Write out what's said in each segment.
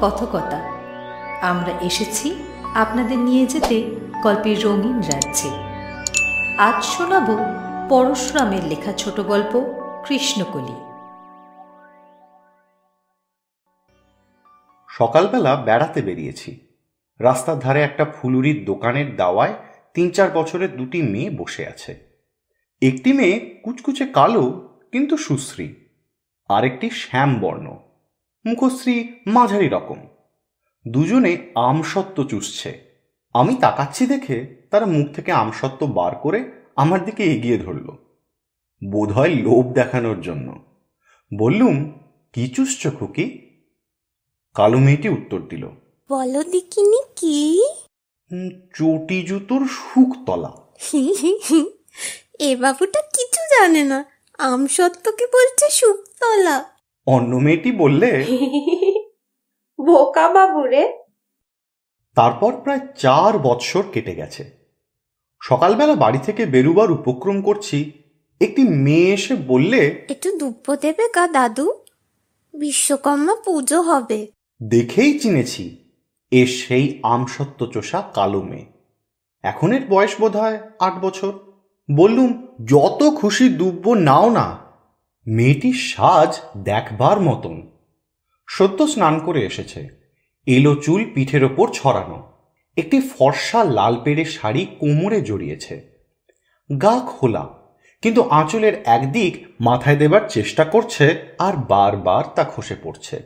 কথকতা। আমরা এসেছি আপনাদের নিয়ে যেতে গল্পের রঙিন রাজ্যে। আজ শোনাব পরশুরামের লেখা ছোট গল্প, কৃষ্ণকলি। সকালবেলা বেড়াতে বেরিয়েছি। রাস্তার ধারে একটা ফুলুরির দোকানের দাওয়ায় তিন চার বছরের দুটি মেয়ে বসে আছে। একটি মেয়ে কুচকুচে কালো, কিন্তু সুশ্রী। আরেকটি শ্যামবর্ণ। মুখশ্রী মাঝারি রকম। দুজনে আমসত্ত্ব চুষছে। আমি তাকাচ্ছি দেখে তারা মুখ থেকে আমসত্ত্ব বার করে আমার দিকে এগিয়ে ধরল। বোধহয় লোভ দেখানোর জন্য। বললুম কি চুষছ খুকি? কালো মেয়েটি উত্তর দিল বলো দেখিনি কি? চটি জুতোর শুকতলা। এ বাবুটা কিছু জানে না। আমসত্ত্বকে বলছে শুকতলা। অন্য মেয়েটি বললে বোকা বাবু রে। তারপর প্রায় চার বৎসর কেটে গেছে। সকালবেলা বাড়ি থেকে বেরুবার উপক্রম করছি একটি মেয়ে এসে বললে একটু দুব্ব দেবে কা দাদু? বিশ্বকর্মা পুজো হবে। দেখেই চিনেছি এ সেই আমসত্ত্ব চোষা কালো মেয়ে। এখন এর বয়স বোধ হয় আট বছর। বললুম যত খুশি দুব্ব নাও না মেয়েটির সাজ দেখবার মতন। সদ্য স্নান করে এসেছে। এলো চুল পিঠের ওপর ছড়ানো। একটি ফর্সা লাল পেড়ে শাড়ি কোমরে জড়িয়েছে। গা খোলা, কিন্তু আঁচলের একদিক মাথায় দেবার চেষ্টা করছে আর বারবার তা খসে পড়ছে।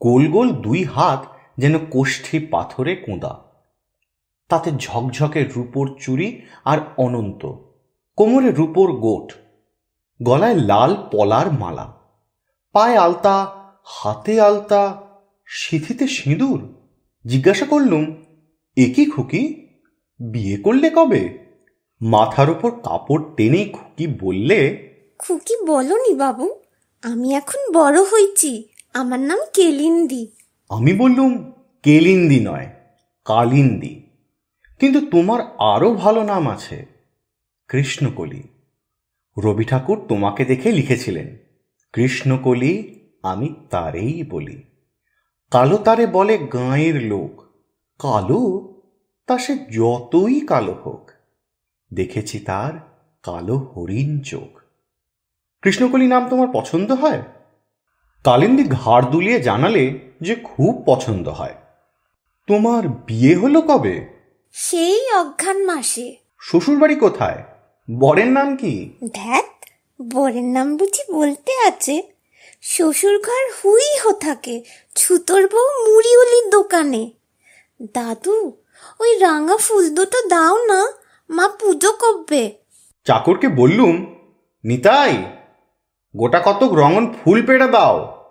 গোল গোল দুই হাত যেন কোষ্ঠী পাথরে কোঁদা। তাতে ঝকঝকে রূপোর চুড়ি আর অনন্ত। কোমরে রূপোর গোট। গলায় লাল পলার মালা। পায়ে আলতা হাতে আলতা সিথিতে সিঁদুর। জিজ্ঞাসা করলুম এ কি খুকি? বিয়ে করলে কবে? মাথার উপর কাপড় টেনে খুকি বললে খুকি বলনি বাবু আমি এখন বড় হয়েছি আমার নাম কেলিন্দি। আমি বললুম কেলিন্দি নয় কালিন্দি। কিন্তু তোমার আরও ভালো নাম আছে কৃষ্ণকলি। রবি ঠাকুর তোমাকে দেখে লিখেছিলেন কৃষ্ণকলি আমি তারেই বলি। কালো তারে বলে গাঁয়ের লোক কালো তা সে যতই কালো হোক। দেখেছি তার কালো হরিণ চোখ। কৃষ্ণকলি নাম তোমার পছন্দ হয়? কালিন্দি ঘাড় দুলিয়ে জানালে যে খুব পছন্দ হয়। তোমার বিয়ে হলো কবে? সেই অজ্ঞান মাসে। শ্বশুরবাড়ি কোথায়? বরের নাম কি? ধ্যাত বরের নাম বুঝি বলতে আছে। শ্বশুর ঘর হুই হো থাকে ছুতোর বউ মুড়িউলির দোকানে। দাদু ওই রাঙা ফুল দুটো দাও না মা পুজো করবে। চাকরকে বললুম নিতাই গোটা কতক রঙন ফুল পেড়ে দাও।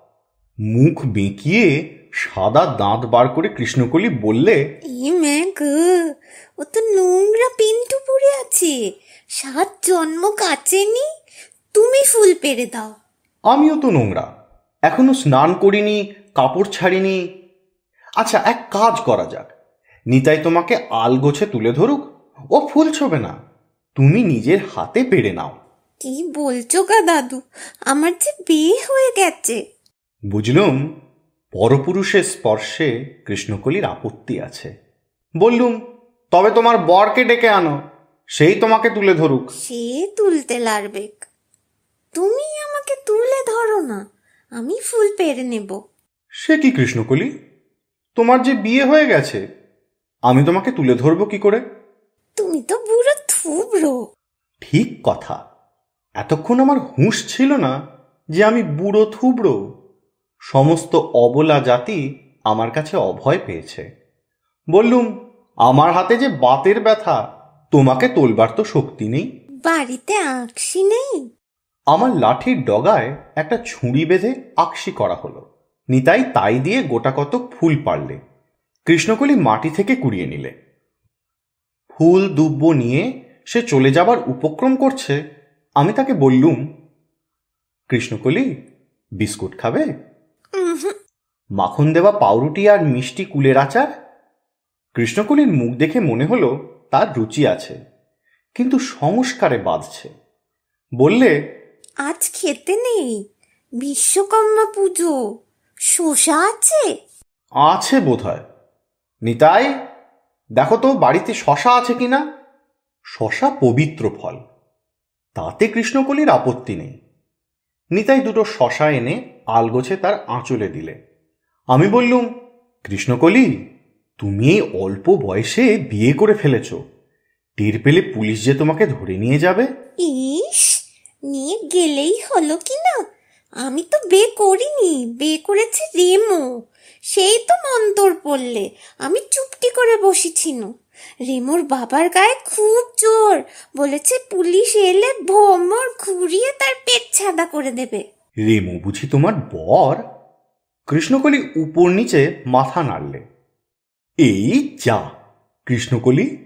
মুখ বেঁকিয়ে সাদা দাঁত বার করে কৃষ্ণকলি বললে মে ও তো নোংরা পিন্টু পড়ে আছে। সাত জন্ম কাচেনি তুমি ফুল পেরে দাও। আমিও তো নোংরা এখনও স্নান করিনি কাপড় ছাড়িনি। আচ্ছা এক কাজ করা যাক। নিতাই তোমাকে আলগোছে তুলে ধরুক ও ফুল ছোবে না। তুমি নিজের হাতে পেরে নাও। কি বলছো গা দাদু আমার যে বিয়ে হয়ে গেছে। বুঝলুম? পরপুরুষের স্পর্শে কৃষ্ণকলির আপত্তি আছে। বললুম তবে তোমার বরকে ডেকে আনো সেই তোমাকে তুলে ধরুক। সে তুলতে লারবেক তুমি আমাকে তুলে ধরো না আমি ফুল পেরে নেব। সে কি কৃষ্ণকলি? তোমার যে বিয়ে হয়ে গেছে আমি তোমাকে তুলে ধরবো কি করে? তুমি তো বুড়ো থুবড়ো। ঠিক কথা। এতক্ষণ আমার হুঁশ ছিল না যে আমি বুড়ো থুবড়ো। সমস্ত অবলা জাতি আমার কাছে অভয় পেয়েছে। বললুম আমার হাতে যে বাতের ব্যথা তোমাকে তোলবার তো শক্তি নেই। বাড়িতে আঁকশি নেই? আমার লাঠির ডগায় একটা ছুরি বেঁধে আকশি করা হলো। নিতাই তাই দিয়ে গোটা কত ফুল পারলে কৃষ্ণকলি মাটি থেকে কুড়িয়ে নিলে। ফুল দুব্ব নিয়ে সে চলে যাবার উপক্রম করছে। আমি তাকে বললুম কৃষ্ণকলি বিস্কুট খাবে? মাখন দেওয়া পাউরুটি আর মিষ্টি কুলের আচার? কৃষ্ণকলির মুখ দেখে মনে হলো তার রুচি আছে কিন্তু সংস্কারে বাঁধছে। বললে আজ খেতে নেই বিশ্বকর্মা পুজো শসা আছে? আছে বোধ হয় নিতাই দেখো তো বাড়িতে শশা আছে কিনা শশা পবিত্র ফল তাতে কৃষ্ণকলির আপত্তি নেই। নিতাই দুটো শশা এনে আলগোছে তার আঁচলে দিলে। আমি বললুম কৃষ্ণকলি তুমি এই অল্প বয়সে বিয়ে করে ফেলেছ। টের পেলে পুলিশ যে তোমাকে ধরে নিয়ে যাবে? ইস নিয়ে গেলেই হলো কি না? আমি তো বে করিনি বে করেছে রেমো। সেই তো মন্তর পড়লে আমি চুপটি করে বসেছিনু রেমোর বাবার গায়ে খুব জোর বলেছে পুলিশ এলে ভোমর ঘুরিয়ে তার পেট ছাদা করে দেবে। রেমো বুঝি তোমার বর? কৃষ্ণকলি উপর নিচে মাথা নাড়লে। এই যা কৃষ্ণকলি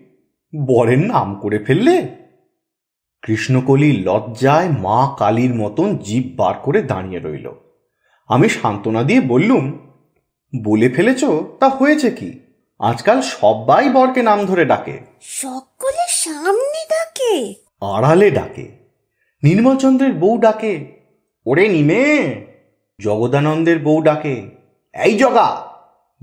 বরের নাম করে ফেললে। কৃষ্ণকলি লজ্জায় মা কালীর মতন জিভ বার করে দাঁড়িয়ে রইল। আমি সান্ত্বনা দিয়ে বললুম বলে ফেলেছ তা হয়েছে কি? আজকাল সবাই বরকে নাম ধরে ডাকে। সকলে সামনে ডাকে। আড়ালে ডাকে। নির্মলচন্দ্রের বউ ডাকে ওরে নিমে! জগদানন্দের বউ ডাকে এই জগা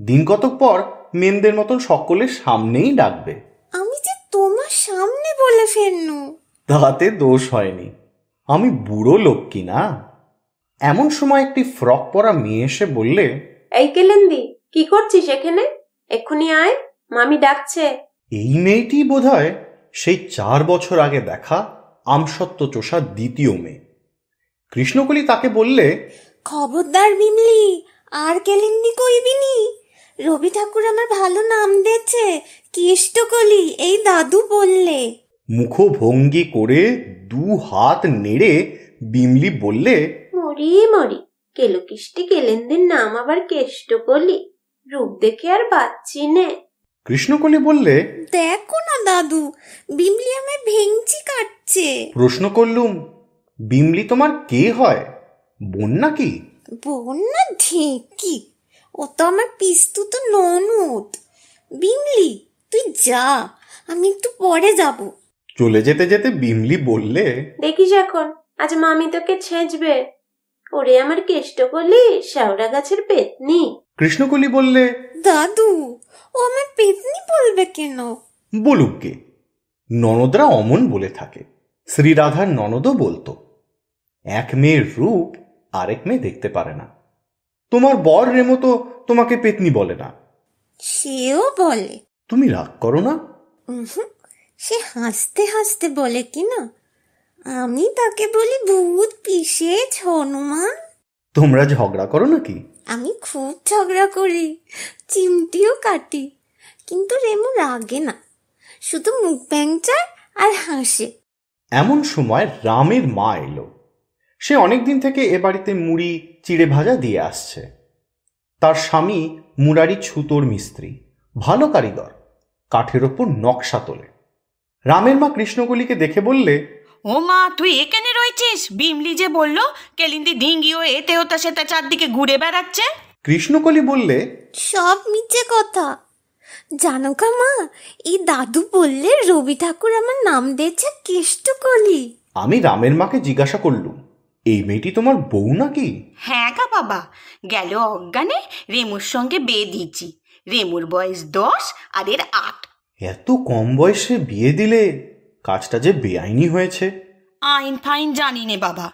দিন কতক পর মেমদের মতন সকলের সামনেই ডাকবে। আমি যে তোমার সামনে বলে ফেলনু। তাতে দোষ হয়নি। আমি বুড়ো লোক কি না। এমন সময় একটি ফ্রক পরা মেয়ে এসে বললে এই কেলেন্দি কি করছিস এখানে? এক্ষুনি আয় মামি ডাকছে। এই মেয়েটি বোধহয় সেই চার বছর আগে দেখা আমসত্ব চোষা দ্বিতীয় মেয়ে। কৃষ্ণকলি তাকে বললে খবরদার বিমলি আর কেলেন্দি কইবিনি রবি ঠাকুর আমার ভালো নাম দিয়েছে কেষ্টকলি এই দাদু বললে। মুখভঙ্গি করে দু হাত নেড়ে বিমলি বললে মরি মরি কেলকিষ্টি কেলেন্দির নাম আবার কেষ্ট কলি রূপ দেখে আর বাচ্চি নে। কৃষ্ণকলি বললে দেখো না দাদু বিমলি আমায় ভেঙচি কাটছে। প্রশ্ন করলুম বিমলি তোমার কে হয়? বোন নাকি বোন না ঢেকি ও তো আমার পিস্তু তো ননদ। বিমলি তুই যা আমি একটু পরে যাব। চলে যেতে যেতে বিমলি বললে দেখিস এখন আজ মামি তোকে ছেঁচবে। ওরে আমার কেষ্ট কলি শেওড়া গাছের পেতনি। কৃষ্ণকলি বললে দাদু ও আমার পেতনি বলবে কেন? বলুক কে? ননদরা অমন বলে থাকে। শ্রীরাধার ননদও বলতো এক মেয়ের রূপ আরেক মেয়ে দেখতে পারে না। তোমার বর রেমো তো তোমাকে পেতনি বলে না। সেও বলে। তুমি রাগ করো না। সে হাসতে হাসতে বলে কি না? আমি তাকে বলি ভূত পিসেছ হনুমান তোমরা ঝগড়া করো নাকি? আমি খুব ঝগড়া করি চিমটিও কাটি কিন্তু রেমু রাগে না। শুধু মুখ ব্যাংচায় আর হাসে। এমন সময় রামের মা এলো। সে অনেক দিন থেকে এ বাড়িতে মুড়ি চিড়ে ভাজা দিয়ে আসছে। তার স্বামী মুরারি ছুতোর মিস্ত্রি ভালো কারিগর কাঠের ওপর নকশা তোলে। রামের মা কৃষ্ণকলিকে দেখে বললে ও মা তুই এখানে রয়েছিস? বিমলি যে বলল কেলিন্দি ডিঙ্গি ও এতে ওটা সেটা চারদিকে ঘুরে বেড়াচ্ছে। কৃষ্ণকলি বললে সব মিছে কথা। জানো কা মা এই দাদু বললে রবি ঠাকুর আমার নাম দিয়েছে কেষ্টকলি আমি রামের মাকে জিজ্ঞাসা করলুম এই মেয়েটি তোমার বউ নাকি? হ্যাঁ গা বাবা। গেল অজ্ঞানে রেমুর সঙ্গে বিয়ে দিয়েছি। রেমুর বয়স দশ আর এর আট। এত কম বয়সে বিয়ে দিলে কাজটা যে বেআইনি হয়েছে। আইন ফাইন জানি নে বাবা।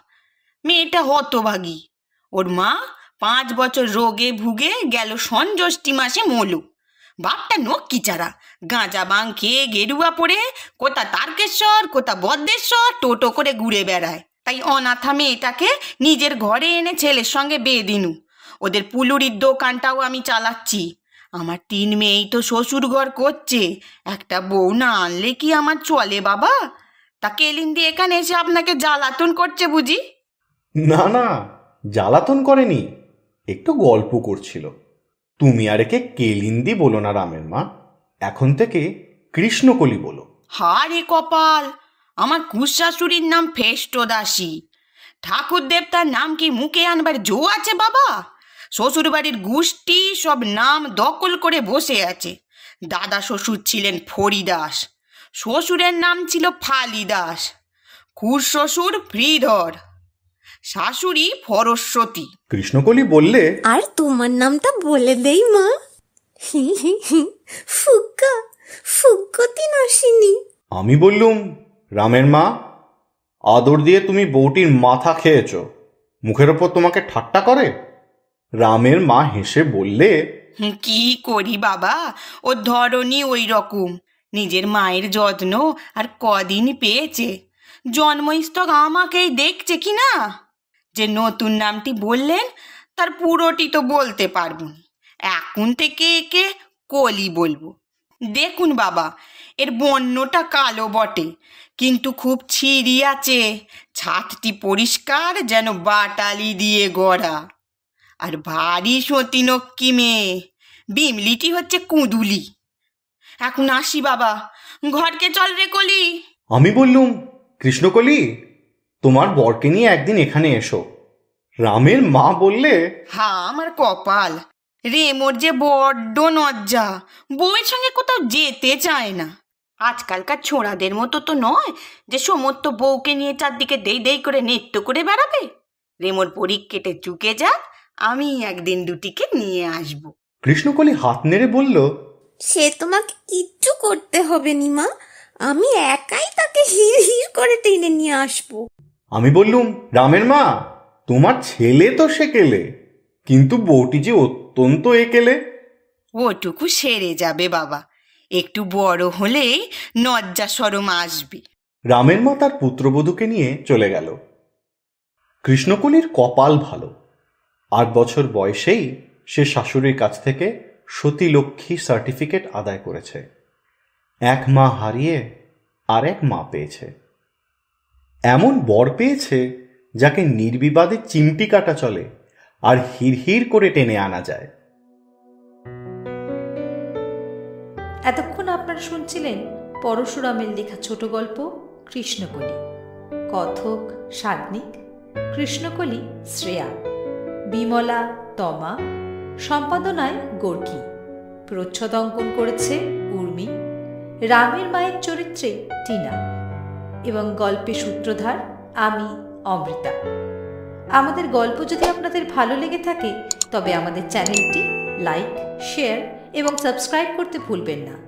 মেয়েটা হতভাগী। ওর মা পাঁচ বছর রোগে ভুগে গেল সঞ্জষ্টি মাসে মলু। বাপটা নক্কি চারা। গাঁজা বাং খেয়ে গেরুয়া পড়ে কোথা তারকেশ্বর কোথা বদ্রেশ্বর টোটো করে ঘুরে বেড়ায়। তাই অনাথা মেয়েটাকে নিজের ঘরে এনে ছেলের সঙ্গে বিয়ে দিনু। ওদের পুলুরির দোকানটাও আমি চালাচ্ছি। আমার তিন মেয়েই তো শ্বশুর ঘর করছে। একটা বউ না আনলে কি আমার চলে বাবা? তা কেলিন্দি এখানে এসে আপনাকে জ্বালাতন করছে বুঝি? না না জ্বালাতন করেনি। একটু গল্প করছিল। তুমি আর একে কেলিন্দি বলো না রামের মা। এখন থেকে কৃষ্ণকলি বলো। হারে কপাল! আমার কুশাশুড়ির নাম ফেষ্ট দাসী ঠাকুর দেবতার নাম কি মুখে আনবার জো আছে বাবা? শ্বশুরবাড়ির গোষ্ঠী সব নাম দখল করে বসে আছে। দাদা শ্বশুর ছিলেন ফরিদাস শ্বশুরের নাম ছিল ফালি দাস খুর শ্বশুর ফ্রিধর শাশুড়ি ফরস্বতী। কৃষ্ণকলি বললে আর তোমার নামটা বলে দেই মা। ফুক্কা ফুক্কতি নাসিনী। আমি বললুম রামের মা, আদর দিয়ে তুমি বউটির মাথা খেয়েছ, মুখের ওপর তোমাকে ঠাট্টা করে? রামের মা হেসে বললে কি করি বাবা? ও ধরনই ওই রকম নিজের মায়ের যত্ন আর কদিন পেয়েছে। জন্মস্তক আমাকেই দেখছে কি না? যে নতুন নামটি বললেন, তার পুরোটি তো বলতে পারব এখন থেকে একে কলি বলব। দেখুন বাবা এর বন্যটা কালো বটে কিন্তু খুব ছিঁড়ি আছে। ছাদটি পরিষ্কার যেন বাটালি দিয়ে গড়া। আর ভারী সতীনক্কি মেয়ে বিমলিটি হচ্ছে কুঁদুলি। এখন আসি বাবা ঘরকে চল রে কলি। আমি বললুম কৃষ্ণকলি তোমার বরকে নিয়ে একদিন এখানে এসো। রামের মা বললে হা আমার কপাল। রেমোর যে বড্ড নজ্জা। বউয়ের সঙ্গে কোথাও যেতে চায় না। আজকালকার ছোড়াদের মতো তো নয় যে সমস্ত বউকে নিয়ে চারদিকে দেই দেই করে নৃত্য করে বেড়াবে। রেমোর পরিক কেটে চুকে যাক আমি একদিন দুটিকে নিয়ে আসব। কৃষ্ণকলি হাত নেড়ে বলল সে তোমাকে কিচ্ছু করতে হবে নি মা। আমি একাই তাকে হির হির করে টেনে নিয়ে আসব। আমি বললুম রামের মা তোমার ছেলে তো সেকেলে কিন্তু বউটি যে অত্যন্ত একেলে। ওটুকু সেরে যাবে বাবা। একটু বড় হলেই নজ্জা সরম আসবে। রামের মা তার পুত্রবধূকে নিয়ে চলে গেল। কৃষ্ণকলির কপাল ভালো। আট বছর বয়সেই সে শাশুড়ির কাছ থেকে সতীলক্ষ্মী সার্টিফিকেট আদায় করেছে। এক মা হারিয়ে আর এক মা পেয়েছে। এমন বর পেয়েছে যাকে নির্বিবাদে চিমটি কাটা চলে। আর হির হির করে টেনে আনা যায়। এতক্ষণ আপনারা শুনছিলেন পরশুরামের লেখা ছোট গল্প, কৃষ্ণকলি। কথক সাগ্নিক কৃষ্ণকলি, শ্রেয়া। বিমলা, তমা। সম্পাদনায় গোর্কি প্রচ্ছদ অঙ্কন করেছে উর্মি। রামের মায়ের চরিত্রে টিনা। এবং গল্পে সূত্রধার আমি, অমৃতা। আমাদের গল্প যদি আপনাদের ভালো লেগে থাকে, তবে আমাদের চ্যানেলটি লাইক, শেয়ার এবং সাবস্ক্রাইব করতে ভুলবেন না।